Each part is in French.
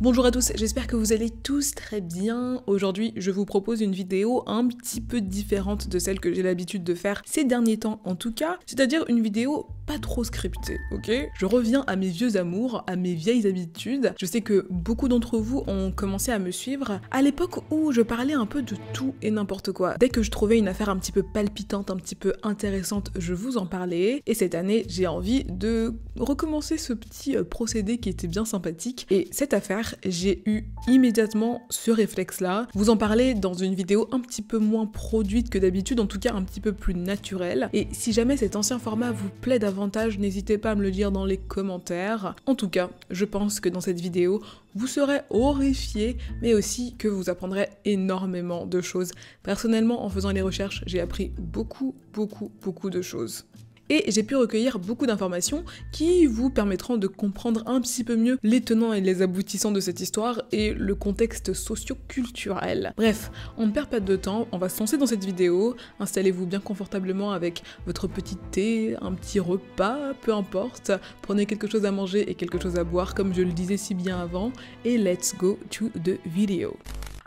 Bonjour à tous, j'espère que vous allez tous très bien. Aujourd'hui, je vous propose une vidéo un petit peu différente de celle que j'ai l'habitude de faire ces derniers temps en tout cas, c'est-à-dire une vidéo pas trop scriptée, ok? Je reviens à mes vieux amours, à mes vieilles habitudes. Je sais que beaucoup d'entre vous ont commencé à me suivre à l'époque où je parlais un peu de tout et n'importe quoi. Dès que je trouvais une affaire un petit peu palpitante, un petit peu intéressante, je vous en parlais. Et cette année, j'ai envie de recommencer ce petit euh, procédé qui était bien sympathique. Et cette affaire, j'ai eu immédiatement ce réflexe-là. Vous en parler dans une vidéo un petit peu moins produite que d'habitude, en tout cas un petit peu plus naturelle. Et si jamais cet ancien format vous plaît davantage, n'hésitez pas à me le dire dans les commentaires. En tout cas, je pense que dans cette vidéo, vous serez horrifiés, mais aussi que vous apprendrez énormément de choses. Personnellement, en faisant les recherches, j'ai appris beaucoup, beaucoup, beaucoup de choses et j'ai pu recueillir beaucoup d'informations qui vous permettront de comprendre un petit peu mieux les tenants et les aboutissants de cette histoire et le contexte socio-culturel. Bref, on ne perd pas de temps, on va se lancer dans cette vidéo, installez-vous bien confortablement avec votre petit thé, un petit repas, peu importe, prenez quelque chose à manger et quelque chose à boire comme je le disais si bien avant, et let's go to the video.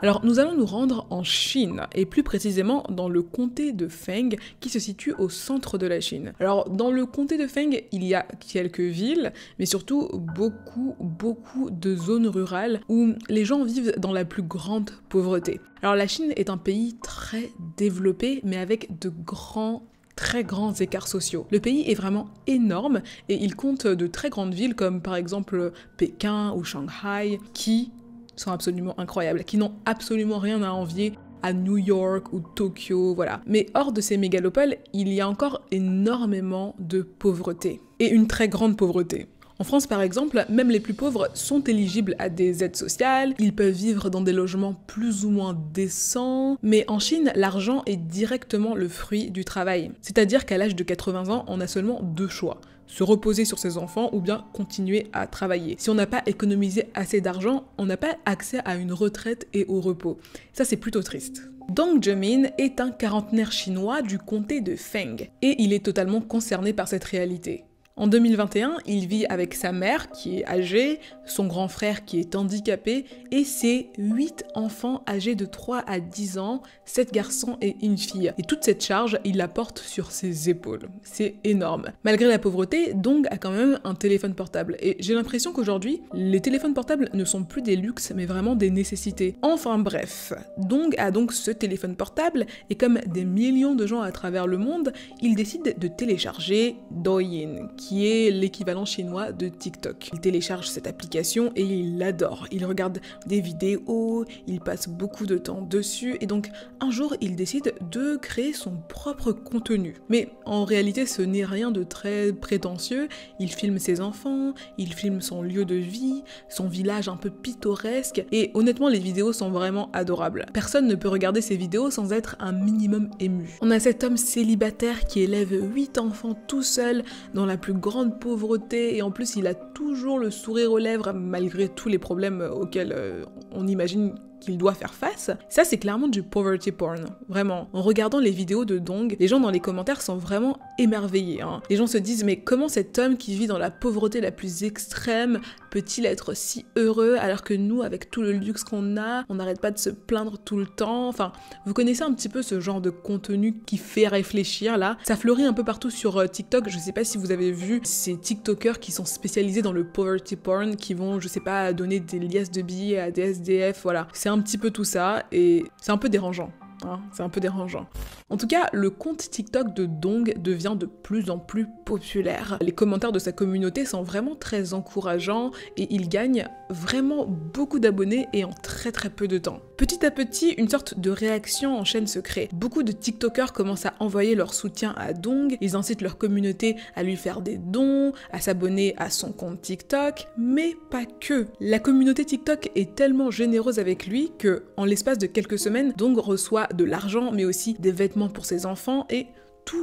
Alors nous allons nous rendre en Chine, et plus précisément dans le comté de Feng, qui se situe au centre de la Chine. Alors dans le comté de Feng, il y a quelques villes, mais surtout beaucoup, beaucoup de zones rurales où les gens vivent dans la plus grande pauvreté. Alors la Chine est un pays très développé, mais avec de grands très grands écarts sociaux. Le pays est vraiment énorme et il compte de très grandes villes comme par exemple Pékin ou Shanghai qui sont absolument incroyables, qui n'ont absolument rien à envier à New York ou Tokyo, voilà. Mais hors de ces mégalopoles, il y a encore énormément de pauvreté. Et une très grande pauvreté. En France, par exemple, même les plus pauvres sont éligibles à des aides sociales, ils peuvent vivre dans des logements plus ou moins décents, mais en Chine, l'argent est directement le fruit du travail. C'est-à-dire qu'à l'âge de 80 ans, on a seulement deux choix se reposer sur ses enfants ou bien continuer à travailler. Si on n'a pas économisé assez d'argent, on n'a pas accès à une retraite et au repos. Ça, c'est plutôt triste. Dong Zemin est un quarantenaire chinois du comté de Feng et il est totalement concerné par cette réalité. En 2021, il vit avec sa mère qui est âgée, son grand frère qui est handicapé et ses 8 enfants âgés de 3 à 10 ans, 7 garçons et une fille. Et toute cette charge, il la porte sur ses épaules. C'est énorme. Malgré la pauvreté, Dong a quand même un téléphone portable. Et j'ai l'impression qu'aujourd'hui, les téléphones portables ne sont plus des luxes mais vraiment des nécessités. Enfin bref, Dong a donc ce téléphone portable et comme des millions de gens à travers le monde, il décide de télécharger Douyin qui est l'équivalent chinois de TikTok. Il télécharge cette application et il l'adore. Il regarde des vidéos, il passe beaucoup de temps dessus et donc un jour il décide de créer son propre contenu. Mais en réalité ce n'est rien de très prétentieux. Il filme ses enfants, il filme son lieu de vie, son village un peu pittoresque et honnêtement les vidéos sont vraiment adorables. Personne ne peut regarder ces vidéos sans être un minimum ému. On a cet homme célibataire qui élève 8 enfants tout seul dans la plus grande pauvreté et en plus il a toujours le sourire aux lèvres malgré tous les problèmes auxquels euh, on imagine qu'il doit faire face, ça c'est clairement du poverty porn. Vraiment. En regardant les vidéos de Dong, les gens dans les commentaires sont vraiment émerveillés. Hein. Les gens se disent mais comment cet homme qui vit dans la pauvreté la plus extrême peut-il être si heureux alors que nous, avec tout le luxe qu'on a, on n'arrête pas de se plaindre tout le temps? Enfin, vous connaissez un petit peu ce genre de contenu qui fait réfléchir là? Ça fleurit un peu partout sur euh, TikTok. Je sais pas si vous avez vu ces TikTokers qui sont spécialisés dans le poverty porn, qui vont, je sais pas, donner des liasses de billets à des Voilà, c'est un petit peu tout ça et c'est un peu dérangeant. Hein, c'est un peu dérangeant. En tout cas, le compte TikTok de Dong devient de plus en plus populaire. Les commentaires de sa communauté sont vraiment très encourageants et il gagne vraiment beaucoup d'abonnés et en très très peu de temps. Petit à petit, une sorte de réaction en chaîne se crée. Beaucoup de TikTokers commencent à envoyer leur soutien à Dong, ils incitent leur communauté à lui faire des dons, à s'abonner à son compte TikTok, mais pas que. La communauté TikTok est tellement généreuse avec lui que, en l'espace de quelques semaines, Dong reçoit de l'argent mais aussi des vêtements pour ses enfants et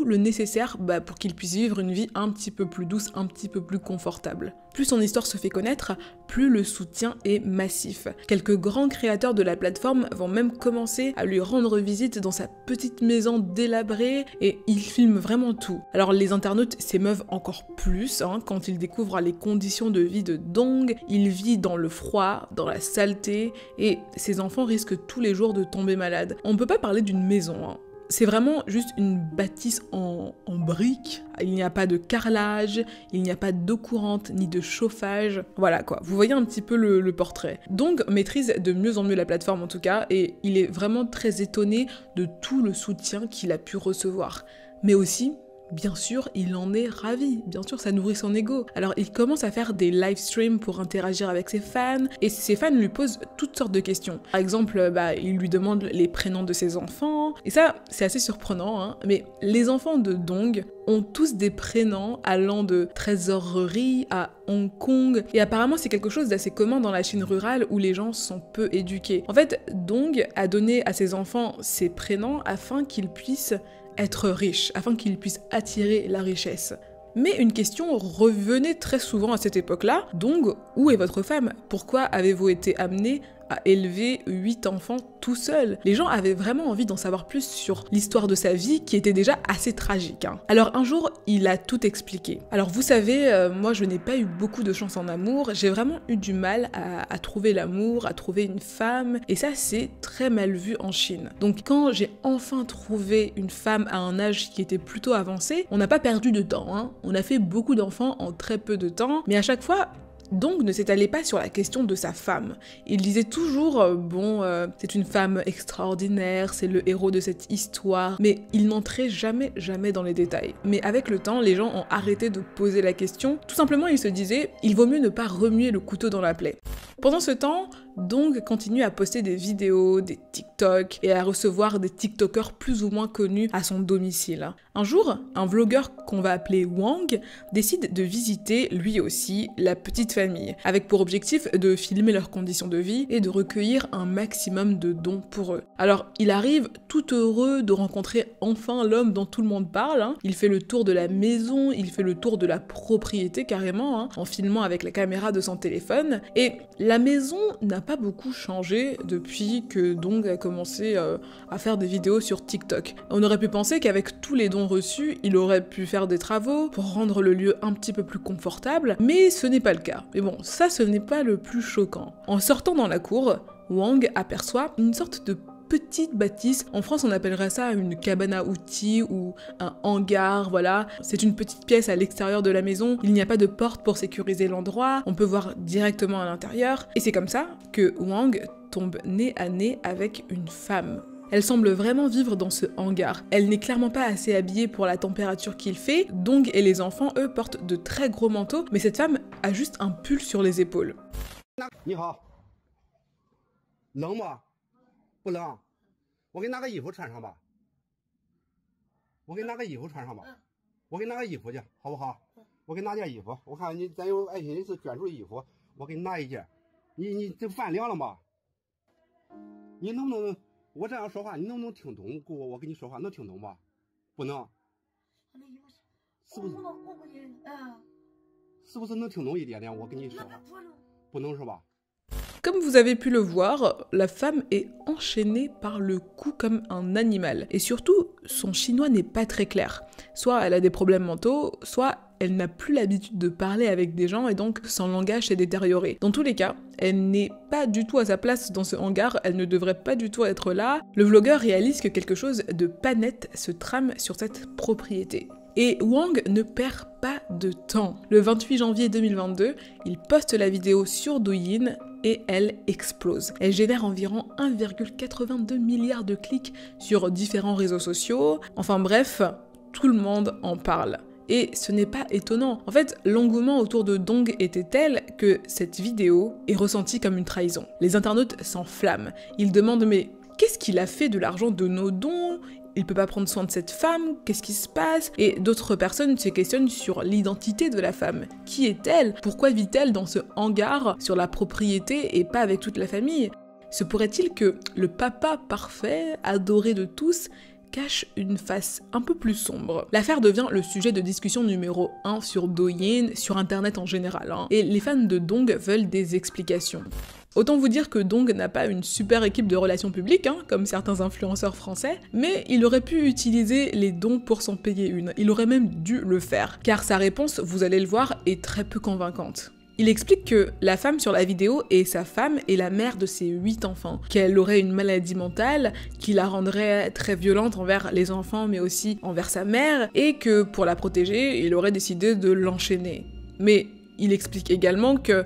le nécessaire bah, pour qu'il puisse vivre une vie un petit peu plus douce, un petit peu plus confortable. Plus son histoire se fait connaître, plus le soutien est massif. Quelques grands créateurs de la plateforme vont même commencer à lui rendre visite dans sa petite maison délabrée et il filme vraiment tout. Alors les internautes s'émeuvent encore plus hein, quand ils découvrent les conditions de vie de Dong. Il vit dans le froid, dans la saleté et ses enfants risquent tous les jours de tomber malades. On ne peut pas parler d'une maison. Hein. C'est vraiment juste une bâtisse en, briques. Il n'y a pas de carrelage, il n'y a pas d'eau courante ni de chauffage. Voilà quoi, vous voyez un petit peu le, le, portrait. Donc maîtrise de mieux en mieux la plateforme en tout cas et il est vraiment très étonné de tout le soutien qu'il a pu recevoir. Mais aussi Bien sûr, il en est ravi. Bien sûr, ça nourrit son ego. Alors, il commence à faire des live streams pour interagir avec ses fans et ses fans lui posent toutes sortes de questions. Par exemple, bah, il lui demande les prénoms de ses enfants. Et ça, c'est assez surprenant, hein. Mais les enfants de Dong ont tous des prénoms allant de trésorerie à Hong Kong. Et apparemment, c'est quelque chose d'assez commun dans la Chine rurale où les gens sont peu éduqués. En fait, Dong a donné à ses enfants ces prénoms afin qu'ils puissent être riche, afin qu'il puisse attirer la richesse. Mais une question revenait très souvent à cette époque-là, donc où est votre femme? Pourquoi avez-vous été amené à élever 8 enfants tout seul. Les gens avaient vraiment envie d'en savoir plus sur l'histoire de sa vie qui était déjà assez tragique. Hein. Alors un jour, il a tout expliqué. Alors vous savez, euh, moi je n'ai pas eu beaucoup de chance en amour, j'ai vraiment eu du mal à, trouver l'amour, à trouver une femme, et ça c'est très mal vu en Chine. Donc quand j'ai enfin trouvé une femme à un âge qui était plutôt avancé, on n'a pas perdu de temps, hein. on a fait beaucoup d'enfants en très peu de temps, mais à chaque fois, donc ne s'étalait pas sur la question de sa femme. Il disait toujours, euh, bon, euh, c'est une femme extraordinaire, c'est le héros de cette histoire, mais il n'entrait jamais, jamais dans les détails. Mais avec le temps, les gens ont arrêté de poser la question. Tout simplement, ils se disaient, il vaut mieux ne pas remuer le couteau dans la plaie. Pendant ce temps, Dong continue à poster des vidéos, des TikTok et à recevoir des TikTokers plus ou moins connus à son domicile. Un jour, un vlogueur qu'on va appeler Wang décide de visiter lui aussi la petite famille, avec pour objectif de filmer leurs conditions de vie et de recueillir un maximum de dons pour eux. Alors, il arrive tout heureux de rencontrer enfin l'homme dont tout le monde parle. Hein. Il fait le tour de la maison, il fait le tour de la propriété carrément, hein, en filmant avec la caméra de son téléphone. Et la maison n'a pas beaucoup changé depuis que Dong a commencé euh, à faire des vidéos sur TikTok. On aurait pu penser qu'avec tous les dons reçus, il aurait pu faire des travaux pour rendre le lieu un petit peu plus confortable, mais ce n'est pas le cas. Mais bon, ça ce n'est pas le plus choquant. En sortant dans la cour, Wang aperçoit une sorte de petite bâtisse. En France, on appellerait ça une cabane à outils ou un hangar, voilà. C'est une petite pièce à l'extérieur de la maison. Il n'y a pas de porte pour sécuriser l'endroit. On peut voir directement à l'intérieur. Et c'est comme ça que Wang tombe nez à nez avec une femme. Elle semble vraiment vivre dans ce hangar. Elle n'est clairement pas assez habillée pour la température qu'il fait. Dong et les enfants, eux, portent de très gros manteaux, mais cette femme a juste un pull sur les épaules. 不冷，我给你拿个衣服穿上吧。我给你拿个衣服穿上吧。我给你拿个衣服去，好不好？我给你拿件衣服。我看你咱有爱心人士捐助的衣服，我给你拿一件。你你这饭凉了吗？你能不能我这样说话，你能不能听懂？姑，我跟你说话能听懂吧？不能。是不是？是不是能听懂一点点？我跟你说。不能是吧？Comme vous avez pu le voir, la femme est enchaînée par le cou comme un animal. Et surtout, son chinois n'est pas très clair. Soit elle a des problèmes mentaux, soit elle n'a plus l'habitude de parler avec des gens et donc son langage s'est détérioré. Dans tous les cas, elle n'est pas du tout à sa place dans ce hangar, elle ne devrait pas du tout être là. Le vlogueur réalise que quelque chose de pas net se trame sur cette propriété. Et Wang ne perd pas de temps. Le 28 janvier 2022, il poste la vidéo sur Douyin et elle explose. Elle génère environ 1,82 milliard de clics sur différents réseaux sociaux. Enfin bref, tout le monde en parle. Et ce n'est pas étonnant. En fait, l'engouement autour de Dong était tel que cette vidéo est ressentie comme une trahison. Les internautes s'enflamment. Ils demandent mais qu'est-ce qu'il a fait de l'argent de nos dons? Il peut pas prendre soin de cette femme, qu'est-ce qui se passe? Et d'autres personnes se questionnent sur l'identité de la femme. Qui est-elle? Pourquoi vit-elle dans ce hangar sur la propriété et pas avec toute la famille? Se pourrait-il que le papa parfait, adoré de tous, cache une face un peu plus sombre? L'affaire devient le sujet de discussion numéro 1 sur Douyin, sur internet en général, hein. et les fans de Dong veulent des explications. Autant vous dire que Dong n'a pas une super équipe de relations publiques, hein, comme certains influenceurs français, mais il aurait pu utiliser les dons pour s'en payer une. Il aurait même dû le faire, car sa réponse, vous allez le voir, est très peu convaincante. Il explique que la femme sur la vidéo est sa femme et la mère de ses huit enfants, qu'elle aurait une maladie mentale qui la rendrait très violente envers les enfants mais aussi envers sa mère, et que pour la protéger, il aurait décidé de l'enchaîner. Mais il explique également que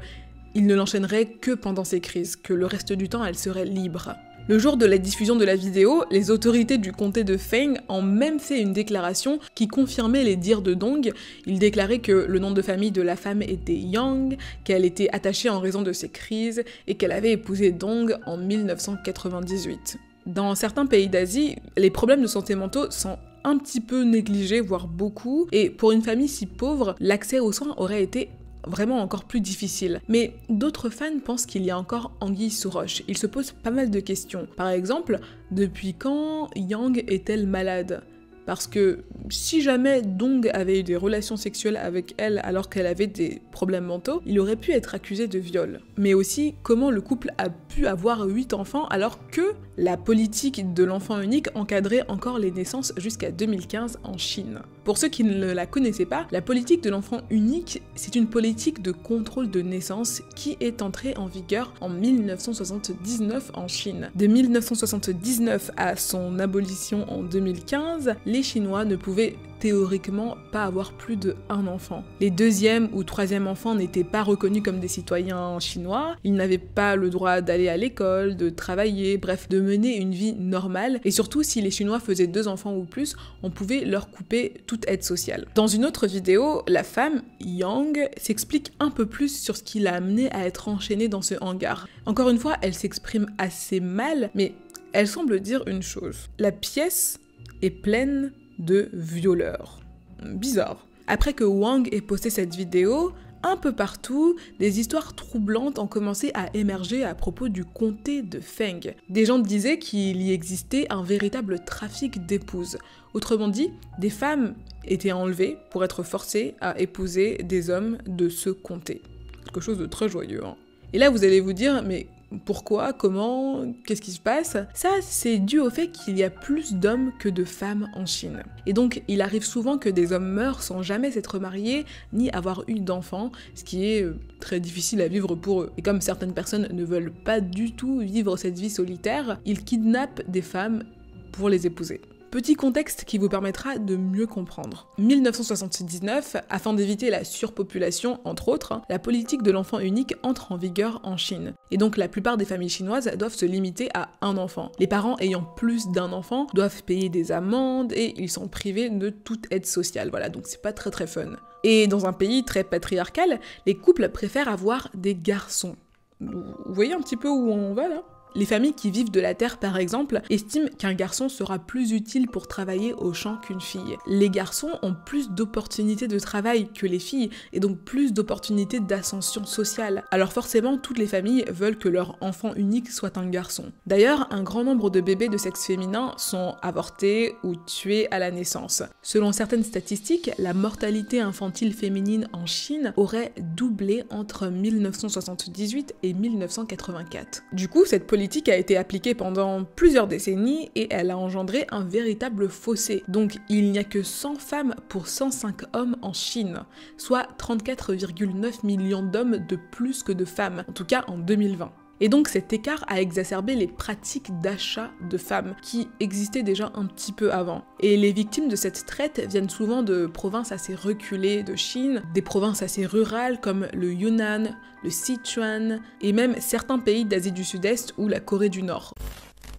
il ne l'enchaînerait que pendant ses crises, que le reste du temps elle serait libre. Le jour de la diffusion de la vidéo, les autorités du comté de Feng ont même fait une déclaration qui confirmait les dires de Dong. Ils déclaraient que le nom de famille de la femme était Yang, qu'elle était attachée en raison de ses crises et qu'elle avait épousé Dong en 1998. Dans certains pays d'Asie, les problèmes de santé mentaux sont un petit peu négligés, voire beaucoup, et pour une famille si pauvre, l'accès aux soins aurait été vraiment encore plus difficile. Mais d'autres fans pensent qu'il y a encore anguille sous roche. Ils se posent pas mal de questions. Par exemple, depuis quand Yang est-elle malade? Parce que si jamais Dong avait eu des relations sexuelles avec elle alors qu'elle avait des problèmes mentaux, il aurait pu être accusé de viol. Mais aussi comment le couple a pu avoir 8 enfants alors que la politique de l'enfant unique encadrait encore les naissances jusqu'à 2015 en Chine? Pour ceux qui ne la connaissaient pas, la politique de l'enfant unique, c'est une politique de contrôle de naissance qui est entrée en vigueur en 1979 en Chine. De 1979 à son abolition en 2015, les Chinois ne pouvaient théoriquement pas avoir plus de un enfant. Les deuxième ou troisième enfants n'étaient pas reconnus comme des citoyens chinois, ils n'avaient pas le droit d'aller à l'école, de travailler, bref, de mener une vie normale, et surtout si les Chinois faisaient deux enfants ou plus, on pouvait leur couper toute aide sociale. Dans une autre vidéo, la femme, Yang, s'explique un peu plus sur ce qui l'a amené à être enchaînée dans ce hangar. Encore une fois, elle s'exprime assez mal, mais elle semble dire une chose. La pièce est pleine de violeurs. Bizarre. Après que Wang ait posté cette vidéo, un peu partout, des histoires troublantes ont commencé à émerger à propos du comté de Feng. Des gens disaient qu'il y existait un véritable trafic d'épouses. Autrement dit, des femmes étaient enlevées pour être forcées à épouser des hommes de ce comté. Quelque chose de très joyeux. Hein. Et là, vous allez vous dire, mais pourquoi Comment Qu'est-ce qui se passe Ça, c'est dû au fait qu'il y a plus d'hommes que de femmes en Chine. Et donc, il arrive souvent que des hommes meurent sans jamais s'être mariés ni avoir eu d'enfants, ce qui est euh, très difficile à vivre pour eux. Et comme certaines personnes ne veulent pas du tout vivre cette vie solitaire, ils kidnappent des femmes pour les épouser. Petit contexte qui vous permettra de mieux comprendre. 1979, afin d'éviter la surpopulation, entre autres, la politique de l'enfant unique entre en vigueur en Chine. Et donc la plupart des familles chinoises doivent se limiter à un enfant. Les parents ayant plus d'un enfant doivent payer des amendes et ils sont privés de toute aide sociale. Voilà, donc c'est pas très très fun. Et dans un pays très patriarcal, les couples préfèrent avoir des garçons. Vous voyez un petit peu où on va là? Les familles qui vivent de la terre, par exemple, estiment qu'un garçon sera plus utile pour travailler au champ qu'une fille. Les garçons ont plus d'opportunités de travail que les filles, et donc plus d'opportunités d'ascension sociale. Alors forcément, toutes les familles veulent que leur enfant unique soit un garçon. D'ailleurs, un grand nombre de bébés de sexe féminin sont avortés ou tués à la naissance. Selon certaines statistiques, la mortalité infantile féminine en Chine aurait doublé entre 1978 et 1984. Du coup, cette politique a été appliquée pendant plusieurs décennies et elle a engendré un véritable fossé. Donc il n'y a que 100 femmes pour 105 hommes en Chine, soit 34,9 millions d'hommes de plus que de femmes, en tout cas en 2020. Et donc cet écart a exacerbé les pratiques d'achat de femmes qui existaient déjà un petit peu avant. Et les victimes de cette traite viennent souvent de provinces assez reculées de Chine, des provinces assez rurales comme le Yunnan, le Sichuan et même certains pays d'Asie du Sud-Est ou la Corée du Nord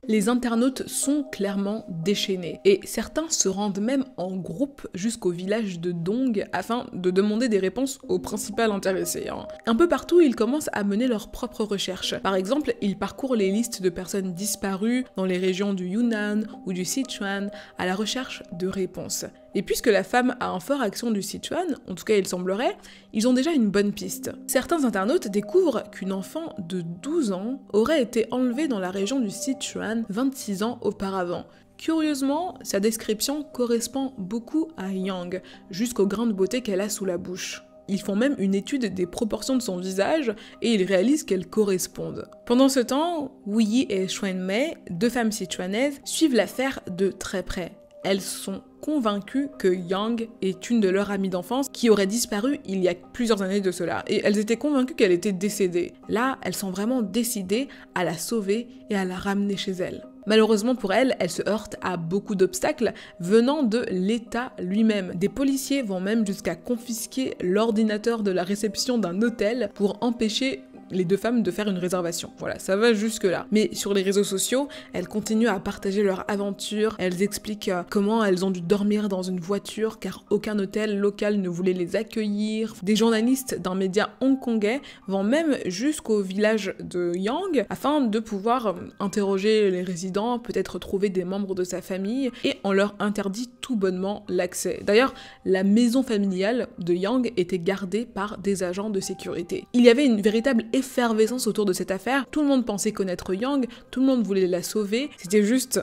les internautes sont clairement déchaînés et certains se rendent même en groupe jusqu'au village de Dong afin de demander des réponses aux principales intéressées. Hein. Un peu partout, ils commencent à mener leurs propres recherches. Par exemple, ils parcourent les listes de personnes disparues dans les régions du Yunnan ou du Sichuan à la recherche de réponses. Et puisque la femme a un fort accent du Sichuan, en tout cas il semblerait, ils ont déjà une bonne piste. Certains internautes découvrent qu'une enfant de 12 ans aurait été enlevée dans la région du Sichuan 26 ans auparavant. Curieusement, sa description correspond beaucoup à Yang, jusqu'au grain de beauté qu'elle a sous la bouche. Ils font même une étude des proportions de son visage et ils réalisent qu'elles correspondent. Pendant ce temps, Wu Yi et Xuan Mei, deux femmes sichuanaises, suivent l'affaire de très près. Elles sont convaincues que Yang est une de leurs amies d'enfance qui aurait disparu il y a plusieurs années de cela. Et elles étaient convaincues qu'elle était décédée. Là, elles sont vraiment décidées à la sauver et à la ramener chez elles. Malheureusement pour elle, elle se heurte à beaucoup d'obstacles venant de l'État lui-même. Des policiers vont même jusqu'à confisquer l'ordinateur de la réception d'un hôtel pour empêcher les deux femmes de faire une réservation. Voilà, ça va jusque là. Mais sur les réseaux sociaux, elles continuent à partager leur aventure, elles expliquent euh, comment elles ont dû dormir dans une voiture car aucun hôtel local ne voulait les accueillir. Des journalistes d'un média hongkongais vont même jusqu'au village de Yang afin de pouvoir euh, interroger les résidents, peut-être trouver des membres de sa famille et on leur interdit tout bonnement l'accès. D'ailleurs, la maison familiale de Yang était gardée par des agents de sécurité. Il y avait une véritable effervescence autour de cette affaire. Tout le monde pensait connaître Yang, tout le monde voulait la sauver. C'était juste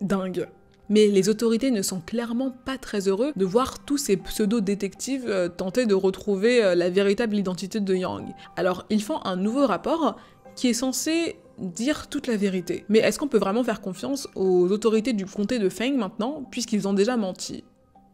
dingue. Mais les autorités ne sont clairement pas très heureux de voir tous ces pseudo-détectives euh, tenter de retrouver euh, la véritable identité de Yang. Alors ils font un nouveau rapport qui est censé dire toute la vérité. Mais est-ce qu'on peut vraiment faire confiance aux autorités du comté de Feng maintenant, puisqu'ils ont déjà menti?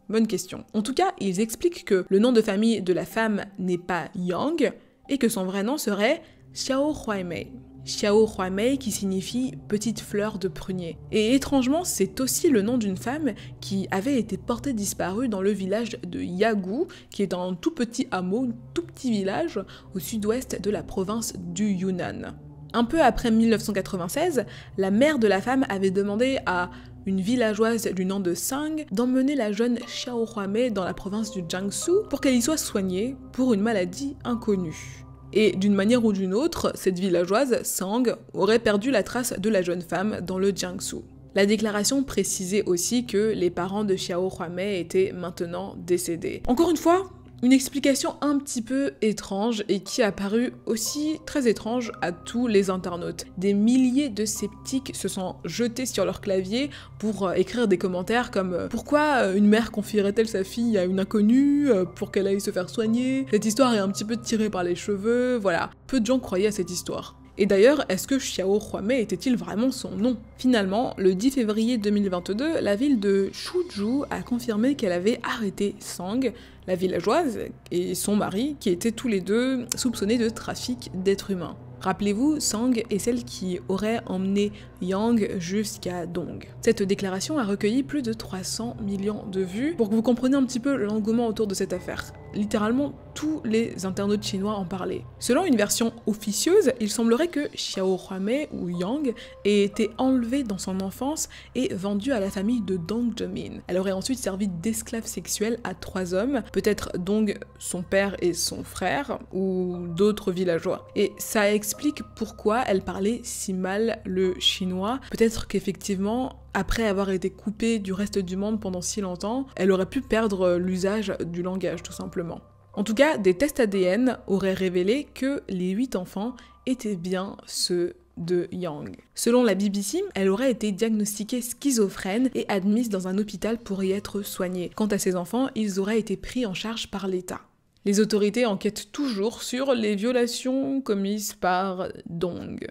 Bonne question. En tout cas, ils expliquent que le nom de famille de la femme n'est pas Yang, et que son vrai nom serait Xiao Huaimei. Xiao Huaimei qui signifie petite fleur de prunier. Et étrangement, c'est aussi le nom d'une femme qui avait été portée disparue dans le village de Yagu, qui est un tout petit hameau, un tout petit village au sud-ouest de la province du Yunnan. Un peu après 1996, la mère de la femme avait demandé à une villageoise du nom de Sang d'emmener la jeune Xiao Huamei dans la province du Jiangsu pour qu'elle y soit soignée pour une maladie inconnue. Et d'une manière ou d'une autre, cette villageoise, Sang, aurait perdu la trace de la jeune femme dans le Jiangsu. La déclaration précisait aussi que les parents de Xiao Huamei étaient maintenant décédés. Encore une fois, une explication un petit peu étrange et qui a paru aussi très étrange à tous les internautes. Des milliers de sceptiques se sont jetés sur leur clavier pour euh, écrire des commentaires comme euh, pourquoi euh, une mère confierait-elle sa fille à une inconnue pour qu'elle aille se faire soigner? Cette histoire est un petit peu tirée par les cheveux, voilà. Peu de gens croyaient à cette histoire. Et d'ailleurs, est-ce que Xiao Huamei était-il vraiment son nom? Finalement, le 10 février 2022, la ville de Shuzhou a confirmé qu'elle avait arrêté Sang, la villageoise, et son mari, qui étaient tous les deux soupçonnés de trafic d'êtres humains. Rappelez-vous, Sang est celle qui aurait emmené Yang jusqu'à Dong. Cette déclaration a recueilli plus de 300 millions de vues pour que vous compreniez un petit peu l'engouement autour de cette affaire. Littéralement, tous les internautes chinois en parlaient. Selon une version officieuse, il semblerait que Xiao Huamei ou Yang ait été enlevée dans son enfance et vendue à la famille de Dong Zhemin. Elle aurait ensuite servi d'esclave sexuelle à trois hommes, peut-être Dong, son père et son frère, ou d'autres villageois. Et ça explique pourquoi elle parlait si mal le chinois. Peut-être qu'effectivement, après avoir été coupée du reste du monde pendant si longtemps, elle aurait pu perdre l'usage du langage tout simplement. En tout cas, des tests ADN auraient révélé que les 8 enfants étaient bien ceux de Yang. Selon la BBC, elle aurait été diagnostiquée schizophrène et admise dans un hôpital pour y être soignée. Quant à ses enfants, ils auraient été pris en charge par l'État. Les autorités enquêtent toujours sur les violations commises par Dong.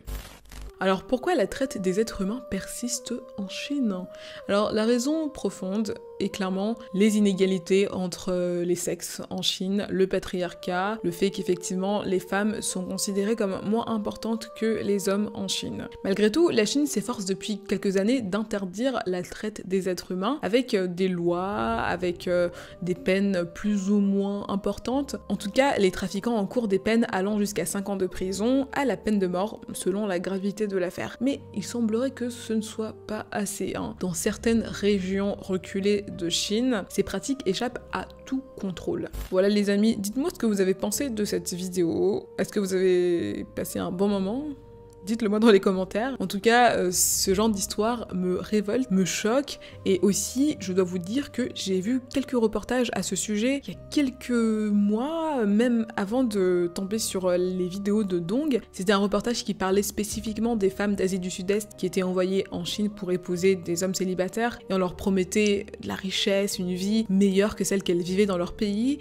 Alors pourquoi la traite des êtres humains persiste en Chine? Alors la raison profonde est clairement les inégalités entre les sexes en Chine, le patriarcat, le fait qu'effectivement les femmes sont considérées comme moins importantes que les hommes en Chine. Malgré tout, la Chine s'efforce depuis quelques années d'interdire la traite des êtres humains avec euh, des lois, avec euh, des peines plus ou moins importantes. En tout cas, les trafiquants encourent des peines allant jusqu'à 5 ans de prison à la peine de mort selon la gravité de l'affaire. Mais il semblerait que ce ne soit pas assez. Hein. Dans certaines régions reculées de Chine, ces pratiques échappent à tout contrôle. Voilà les amis, dites-moi ce que vous avez pensé de cette vidéo. Est-ce que vous avez passé un bon moment? Dites-le moi dans les commentaires. En tout cas, euh, ce genre d'histoire me révolte, me choque. Et aussi, je dois vous dire que j'ai vu quelques reportages à ce sujet il y a quelques mois, même avant de tomber sur euh, les vidéos de Dong. C'était un reportage qui parlait spécifiquement des femmes d'Asie du Sud-Est qui étaient envoyées en Chine pour épouser des hommes célibataires et on leur promettait de la richesse, une vie meilleure que celle qu'elles vivaient dans leur pays.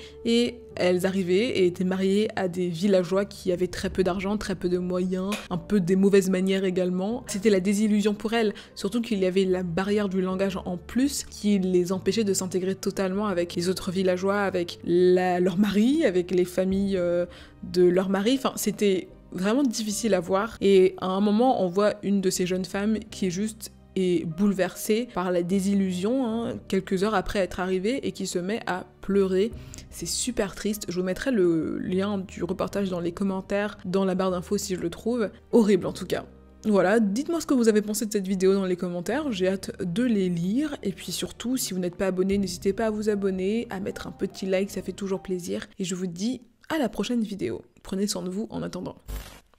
Elles arrivaient et étaient mariées à des villageois qui avaient très peu d'argent, très peu de moyens, un peu des mauvaises manières également. C'était la désillusion pour elles, surtout qu'il y avait la barrière du langage en plus qui les empêchait de s'intégrer totalement avec les autres villageois, avec leurs maris, avec les familles euh, de leurs maris. Enfin, c'était vraiment difficile à voir. Et à un moment, on voit une de ces jeunes femmes qui est juste est bouleversée par la désillusion hein, quelques heures après être arrivée et qui se met à pleurer. C'est super triste. Je vous mettrai le lien du reportage dans les commentaires, dans la barre d'infos si je le trouve. Horrible en tout cas. Voilà, dites-moi ce que vous avez pensé de cette vidéo dans les commentaires, j'ai hâte de les lire. Et puis surtout, si vous n'êtes pas abonné, n'hésitez pas à vous abonner, à mettre un petit like, ça fait toujours plaisir. Et je vous dis à la prochaine vidéo. Prenez soin de vous en attendant.